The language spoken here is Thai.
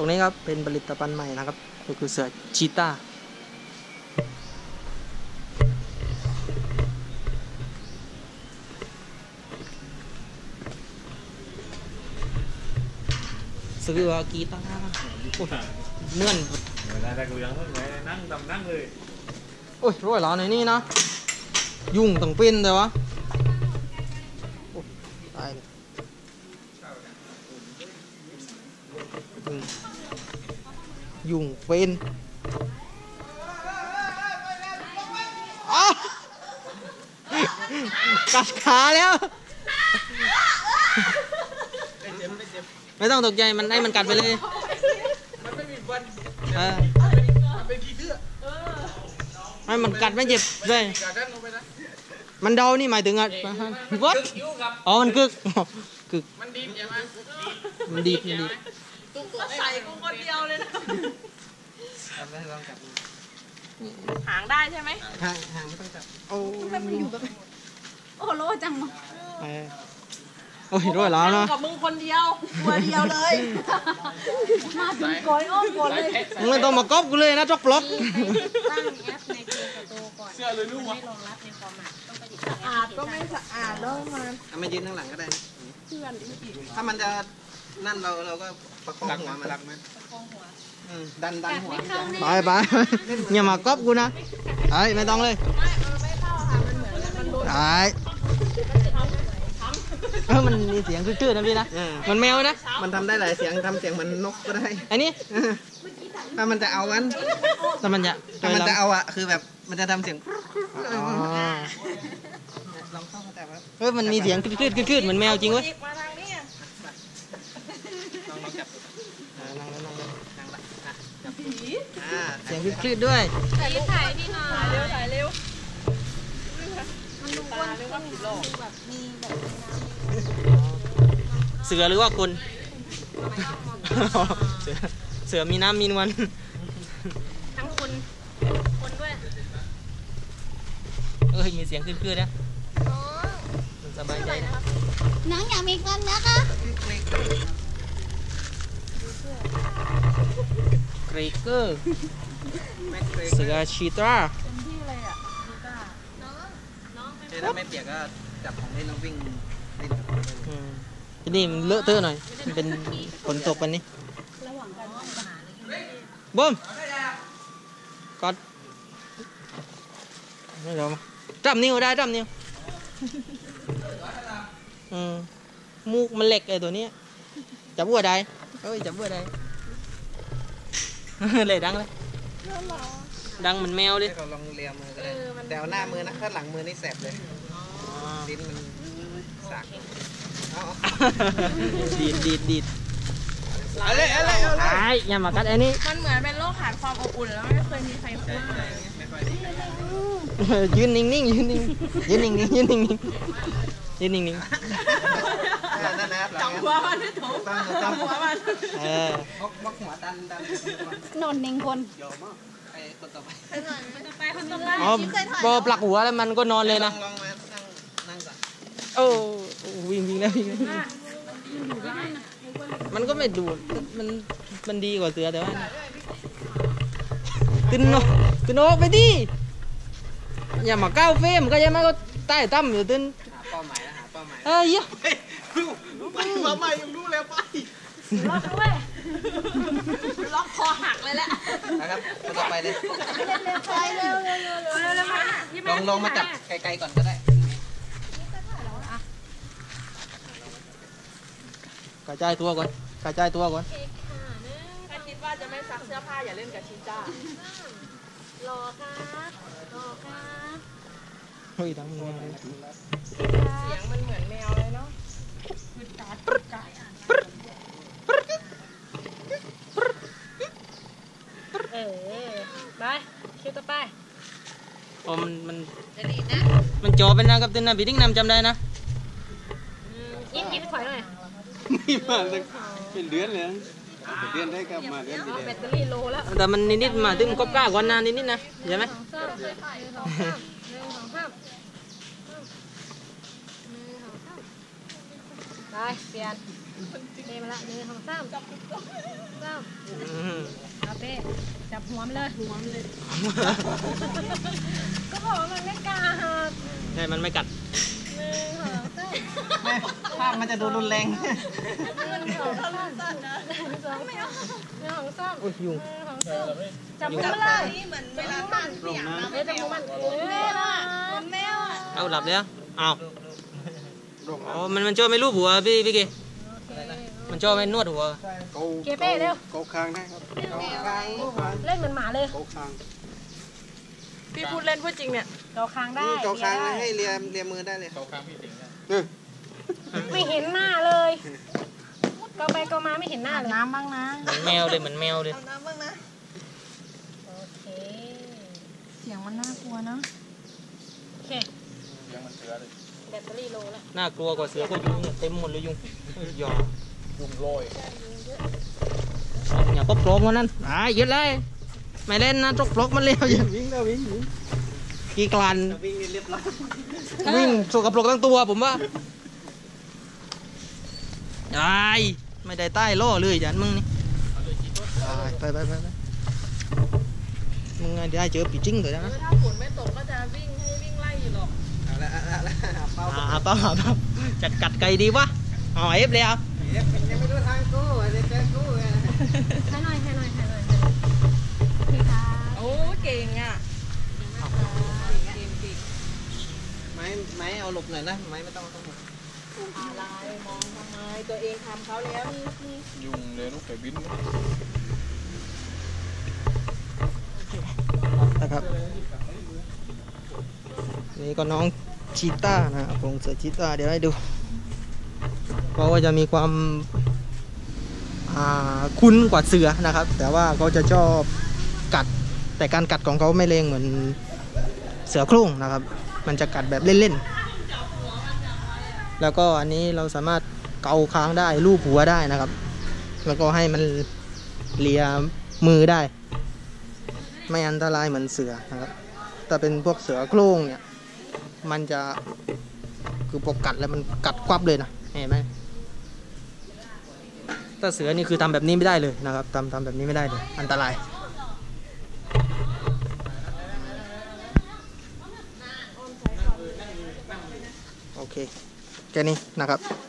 ตรงนี้ครับเป็นผลิตภัณฑ์ใหม่นะครับก็คือเสือชีต้าเสือกีตาร์โอ้ยเนื่อนเวลาได้กูยังเพิ่งไปนั่งดำนั่งเลย โอ้ยร้อยล้านในนี่นะ ยุ่งต้องเป็นแต่วะ ยุ่งยุ่งเป็นอ้าวกัดขาแล้วไม่ต้องตกใจมันให้มันกัดไปเลย มันไม่มีฟันเออมันเป็นขี้เสื้อให้มันกัดไม่เจ็บเลยกาดันลงไปนะมันเดานี่หมายถึงอะวัดคิ้วครับอ๋อ มันกึกอ๋อกึกมันดี ใช่ไหมมันดีดมันดีดใส่กูคนเดียวเลยนะทำได้ลองจับหางได้ใช่ไหมหางหางไม่ต้องจับโอ้โอ้โหโลจังวะเออโอ้ยร้อยแล้วนะกับมึงคนเดียวตัวเดียวเลย มาถึงก้อยอ้อมก่อนเลยมึงไม่ต้องมากอบกูเลยนะจอกบล็อกตั้งแอปในเกมตัวก่อนเสื้อเลยลูกวะให้รองรับในฟอร์แมตต้องไปหยิบสะอาดก็ไม่สะอาดแล้วมันเอามายืนข้างหลังก็ได้ เพื่อนอีกถ้ามันจะนั่นเราเราก็ประคองหัวมันรักไหมอืมดันดันหัวไม่เข้าแน่ไปไปอย่ามากอบกูนะไอ้ไม่ต้องเลยไม่เออไม่เข้าค่ะมันเหมือนมันโดนไอ้เออมันมีเสียงคืดๆนะพี่นะมันแมวนะ มันทำได้หลายเสียงทำเสียงเหมันนกก็ได้ อันนี้ถ้ามันจะเอามันแต่มันจะถ้ามันจะเอาอะคือแบบมันจะทำเสียงอ๋อ ลองเข้ามาแต่ว่าเฮ้ยมันมีเสียงคืดๆคืดๆเหมือนแมวจริงเว้ยอีกมาทางนี้อะลองลองจับอ่านั่งแล้วนั่งแล้วนั่งละอะจับอ่าเสียงคลืดๆด้วยถ่ายถ่ายที่หน่อถ่ายยเร็วถ่ายเร็วมันดูอ้วนขึ้นดูแบบมีแบบมีน้ำเสือหรือว่าคนเสือเสือมีน้ำมีนวลทั้งคนคนด้วยเอ้ยมีเสียงคลืดๆนะมัน สบายใจนะน้องอยากมีกันนะคะเกรเกอร์แม็กเกรเสือชีตราเป็นที่อะไรอะดูก้าเถ้าไม่เปียกก็จับของเล่นแล้ววิ่งเล่นกับมันเลยอืมที่นี่มันเลอะเทอะหน่อย มันเป็นฝนตกวันนี้ระหว่างกันบอมกอดไม่เดี๋ยวมาจับนิ้วได้จับนิ้ว อืมมูกมันเหล็กไอ้ตัวเนี้ยจับบัวได้เอ้ยจับบัวได้เลยดังเลยดังเหมือนแมวเลยให้เขาลองเลียมือก็ได้แต่เอาหน้ามือนะถ้าหลังมือนี่แสบเลยลิ้นมันสากเอาดีดดีดดีดเอาเลยเอาเลยเอาเลยไอ้อย่ามากัดไอ้นี่มันเหมือนเป็นโรคขาดความอบอุ่นแล้วไม่เคยมีใครพูดเลยไม่ค่อ ยดียืนนิ่งๆยืนนิ่งๆยืนนิ่งๆยืนนิ่งๆยืนนิ่งนั่นนะจับหัวมันไม่ถูกตั้งจัตั้บงหัวมันๆเออบล็อกบล็อกหัวดันดันนนหนึ่งคนยอมมากไอ้คนต่อไปไปคนต่อไปอ๋อพอปลักหัวแล้วมันก็นอนเลยนะลองลองมานั่งนั่งก่อนโอ้วิ่งวิ่งแล้ววิ่งแล้วมันก็ไม่ดูดมันมันดีกว่าเสือแต่ว่าตึนโนตึนโนไปดิอย่ามาก้าวเฟรมก็ยังไม่ก็ใต้ตั้มอยู่ตึนหาเป้าหมายนะหาเป้าหมายเอ้ยเฮ้ยรู้รู้ไปมาใหม่ยังรู้แล้วไปล็อกด้วยล็อกคอหักเลยแหละนะครับคนต่อไปเลย ไปเร็วเร็วเร็วเร็วๆมาพี่ลแม่องลองมาจับไกลๆก่อนก็ได้กระจายตัวก่อนกระจายตัวก่อนถ้าคิดว่าจะไม่ซักเสื้อผ้าอย่าเล่นกับชิจ้า รอครับรอครับเฮ้ยทั้งมือเลยเสียงมันเหมือนแมวเลยเนาะคือการดการเออไปคิวต่อไปโอ้มันมันจะดีนะมันจอเป็นนะกับตึนนะบีดิ้งนำจำได้นะยิ้มยิ้มถอยหน่อยไม่มาเลยเป็นเดือนเลย เป็นเดือนได้กลับมาเดือนที่แบแล้วตเตอรี่โลแล้วแต่มันนิดๆมาตึงก็กล้าก่อนนะนิดๆนะใช่ไหมสองสามหนึ่งสองสามหนึ่งสองสามหนึ่งสองสามไปเปลี่ยนเทมาละหนึ่งสองสามสามจับหัวมันเลยหัวมันเลย ก็บอกว่ามันไม่กล้าหักใช่มันไม่กัดหนึ่งสองสาม ไม่ภาพมันจะดูรุนแรงหนึ่งสองสามหนึ่งสองสามหนึ่งสองสามโอ้ยยุงหนึ่งสองสามจับหัวมันเลยเหมือนเวลาตัดเสียงนะเอ้ยจับหัวมันเอ้ยน่ารักแมวอะเอาหลับแล้วเอาอ๋อมันมันชอบไม่รูปหัวพี่พี่เกโอเคมันชอบไม่นวดหัวเกาเกเป้เร็วเกาคางได้ครับเล่นเหมือนหมาเลยเกาคางพี่พูดเล่นพูดจริงเนี่ยเกาคางได้นี่เกาคางได้ให้เลียเลียมือได้เลยเนี่ยไม่เห็นหน้าเลยเกาไปเกามาไม่เห็นหน้าเลยน้ำบ้างนะ เหมือนแมวเลยเหมือนแมวเลย เอาน้ำบ้างนะ โอเคเสียงมันน่ากลัวนะโอเคแบตเตอรี่โลแล้วน่ากลัวกว่าเสือก็ยุงเนี่ยเต็มหมดเลยยุงหยอยุงโรยอย่าก็ปลอกมันนั่นอ่าหยุดเลย ไม่เล่นนะจกปลอกมันเร็วอย่าวิ่งแล้ววิ่งวิ่ง กีกลันวิ่งเรียบร้อยวิ่งสกปรกทั้งตัวผมว่าไอ้ไม่ได้ใต้ล่อเลยยันมึงนี่ไปไปไปไปมึงได้เจอปีจิ้งเลยนะถ้าฝนไม่ตกก็จะวิ่งให้วิ่งไล่อยู่หรอกเอาละเอาละเอาละเอาเป้าอ่าเปล่าเปล่าจัดกัดไก่ดีวะเอาเอฟเลยเอาเอ๊ะยังไม่รู้ทางกู้เดี๋ยวเจอกู้ไงให้หน่อยให้หน่อยให้หน่อยให้หน่อยโอเคค่ะ โอ้เก่งอะเก่งเก่ง ไม้ไม้เอาห ลบหน่อยนะไม้ไม่ต้องต้องหลบอะไรมองทำไมตัวเองทำเขาแล้วนี่นี่ยุงเลยลูกไปบินนะครับ นี่ก็น้องชีต้านะครับผมเสือชีต้าเดี๋ยวให้ดูเขาก็จะมีความอ่าคุ้นกว่าเสือนะครับ แต่ว่าเขาจะชอบกัด แต่การกัดของเขาไม่เลงเหมือนเสือโคร่งนะครับ มันจะกัดแบบเล่นๆ แล้วก็อันนี้เราสามารถเกาค้างได้ลูบหัวได้นะครับ แล้วก็ให้มันเลียมือได้ ไม่อันตรายเหมือนเสือนะครับแต่เป็นพวกเสือโคร่งเนี่ยมันจะคือพอกัดแล้วมันกัดควับเลยนะเห็นไหมถ้าเสือนี่คือทำแบบนี้ไม่ได้เลยนะครับทำทำแบบนี้ไม่ได้เลย อันตราย โอเค แค่นี้นะครับ